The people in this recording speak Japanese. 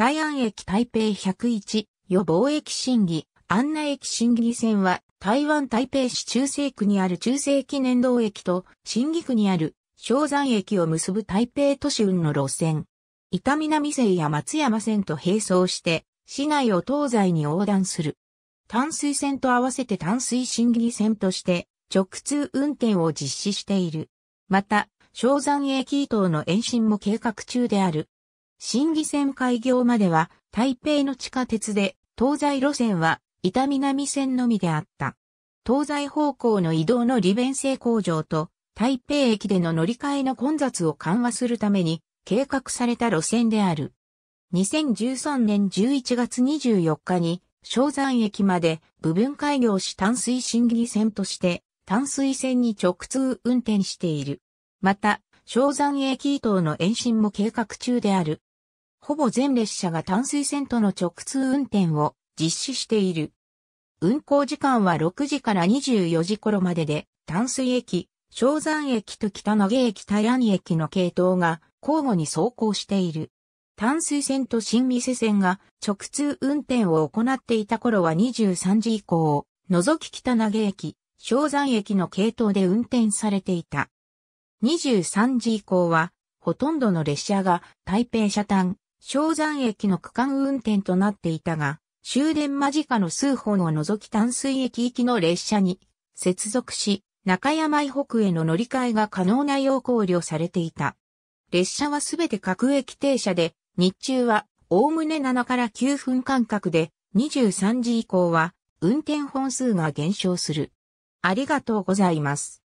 大安駅台北101予防駅審議、安内駅審議線は台湾台北市中西区にある中世記念堂駅と新義区にある昭山駅を結ぶ台北都市運の路線。板南線や松山線と並走して市内を東西に横断する。淡水線と合わせて淡水審議線として直通運転を実施している。また、昭山駅等の延伸も計画中である。新義線開業までは台北の地下鉄で東西路線は板南線のみであった。東西方向の移動の利便性向上と台北駅での乗り換えの混雑を緩和するために計画された路線である。2013年11月24日に昭山駅まで部分開業し淡水新義線として淡水線に直通運転している。また、昭山駅等の延伸も計画中である。ほぼ全列車が淡水線との直通運転を実施している。運行時間は6時から24時頃までで、淡水駅、昭山駅と北野毛駅平安駅の系統が交互に走行している。淡水線と新店線が直通運転を行っていた頃は23時以降、覗き北投げ駅、昭山駅の系統で運転されていた。23時以降は、ほとんどの列車が台北車丹、昭山駅の区間運転となっていたが、終電間近の数本を除き淡水駅行きの列車に接続し、中山以北への乗り換えが可能なよう考慮されていた。列車はすべて各駅停車で、日中はおおむね7から9分間隔で、23時以降は運転本数が減少する。ありがとうございます。